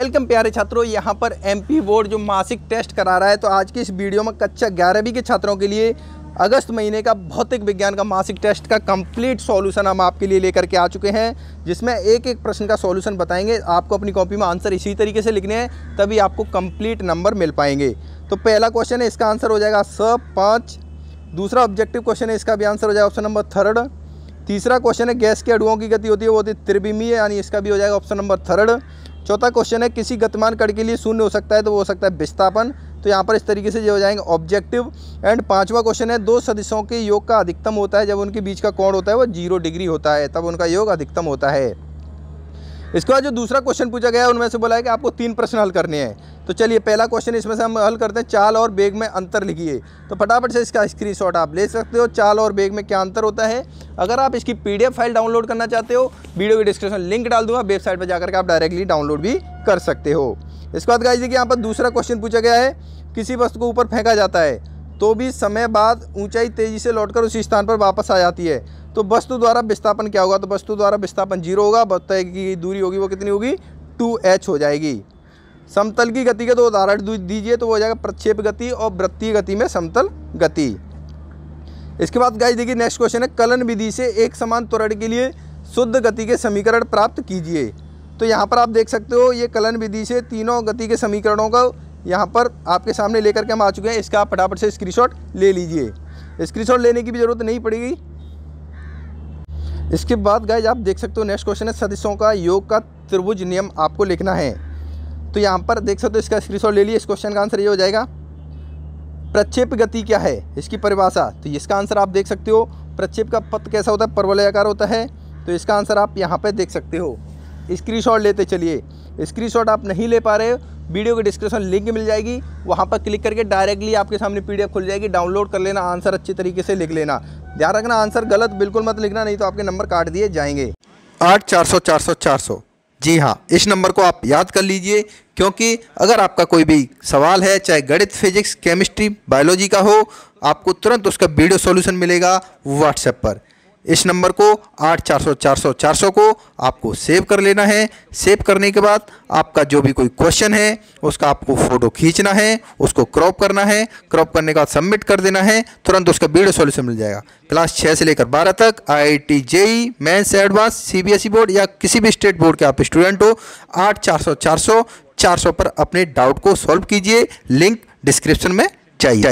Welcome प्यारे छात्रों, यहाँ पर एमपी बोर्ड जो मासिक टेस्ट करा रहा है तो आज की इस वीडियो में कक्षा ग्यारहवीं के छात्रों के लिए अगस्त महीने का भौतिक विज्ञान का मासिक टेस्ट का कंप्लीट सॉल्यूशन हम आपके लिए लेकर के आ चुके हैं, जिसमें एक एक प्रश्न का सॉल्यूशन बताएँगे। आपको अपनी कॉपी में आंसर इसी तरीके से लिखने हैं, तभी आपको कंप्लीट नंबर मिल पाएँगे। तो पहला क्वेश्चन है, इसका आंसर हो जाएगा स पाँच। दूसरा ऑब्जेक्टिव क्वेश्चन है, इसका भी आंसर हो जाएगा ऑप्शन नंबर थर्ड। तीसरा क्वेश्चन है, गैस के अड़ुओं की गति होती है, वो होती है यानी इसका भी हो जाएगा ऑप्शन नंबर थर्ड। चौथा क्वेश्चन है, किसी गतिमान कण के लिए शून्य हो सकता है तो वो हो सकता है विस्थापन। तो यहाँ पर इस तरीके से जो हो जाएँगे ऑब्जेक्टिव एंड पांचवा क्वेश्चन है, दो सदस्यों के योग का अधिकतम होता है, जब उनके बीच का कोण होता है, वो ज़ीरो डिग्री होता है, तब उनका योग अधिकतम होता है। इसके बाद जो दूसरा क्वेश्चन पूछा गया है उनमें से बोला है कि आपको तीन प्रश्न हल करने हैं। तो चलिए, पहला क्वेश्चन इसमें से हम हल करते हैं, चाल और बेग में अंतर लिखिए। तो फटाफट से इसका स्क्रीनशॉट आप ले सकते हो, चाल और बेग में क्या अंतर होता है। अगर आप इसकी पीडीएफ फ़ाइल डाउनलोड करना चाहते हो वीडियो की डिस्क्रिप्शन लिंक डाल दूँगा वेबसाइट पर जाकर के आप डायरेक्टली डाउनलोड भी कर सकते हो। इसके बाद गाइज़ देखिए, यहाँ पर दूसरा क्वेश्चन पूछा गया है, किसी वस्तु को ऊपर फेंका जाता है तो भी समय बाद ऊंचाई तेज़ी से लौटकर उसी स्थान पर वापस आ जाती है। तो वस्तु द्वारा विस्थापन क्या होगा? तो वस्तु द्वारा विस्थापन ज़ीरो होगा तय की दूरी होगी वो कितनी होगी? टू एच हो जाएगी। समतल की गति के तो उदाहरण दीजिए तो वो हो जाएगा प्रक्षेप गति और वृत्तीय गति में समतल गति। इसके बाद गाइस देखिए नेक्स्ट क्वेश्चन है, कलन विधि से एक समान त्वरण के लिए शुद्ध गति के समीकरण प्राप्त कीजिए। तो यहाँ पर आप देख सकते हो, ये कलन विधि से तीनों गति के समीकरणों का यहाँ पर आपके सामने लेकर के हम आ चुके हैं, इसका आप फटाफट से स्क्रीनशॉट ले लीजिए। स्क्रीनशॉट लेने की भी ज़रूरत नहीं पड़ेगी। इसके बाद गाइज़ आप देख सकते हो नेक्स्ट क्वेश्चन है, सदस्यों का योग का त्रिभुज नियम आपको लिखना है। तो यहाँ पर देख सकते हो, इसका स्क्रीनशॉट ले लिए, इस क्वेश्चन का आंसर ये हो जाएगा। प्रक्षेप गति क्या है? इसकी परिभाषा। तो इसका आंसर आप देख सकते हो, प्रक्षेप का पथ कैसा होता है? परवलयाकार होता है। तो इसका आंसर आप यहाँ पर देख सकते हो। स्क्रीनशॉट लेते चलिए। स्क्रीनशॉट आप नहीं ले पा रहे वीडियो की डिस्क्रिप्शन लिंक मिल जाएगी। वहाँ पर क्लिक करके डायरेक्टली आपके सामने पीडीएफ खुल जाएगी। डाउनलोड कर लेना, आंसर अच्छी तरीके से लिख लेना। ध्यान रखना, आंसर गलत बिल्कुल मत लिखना, नहीं तो आपके नंबर काट दिए जाएँगे। आठ चार सौ चार सौ चार सौ। जी हाँ इस नंबर को आप याद कर लीजिए, क्योंकि अगर आपका कोई भी सवाल है, चाहे गणित, फिजिक्स, केमिस्ट्री, बायोलॉजी का हो, आपको तुरंत उसका वीडियो सॉल्यूशन मिलेगा व्हाट्सएप पर। इस नंबर को आठ चार सौ चार सौ चार सौ को आपको सेव कर लेना है। सेव करने के बाद आपका जो भी कोई क्वेश्चन है, उसका आपको फ़ोटो खींचना है, उसको क्रॉप करना है। क्रॉप करने के बाद सबमिट कर देना है, तुरंत उसका वीडियो सॉल्यूशन मिल जाएगा। क्लास छः से लेकर बारह तक I I T JEE Mains advance C B S E board या किसी भी स्टेट बोर्ड के आप स्टूडेंट हो, आठ चार सौ चार सौ चार सौ पर अपने डाउट को सॉल्व कीजिए। लिंक डिस्क्रिप्शन में चाहिए।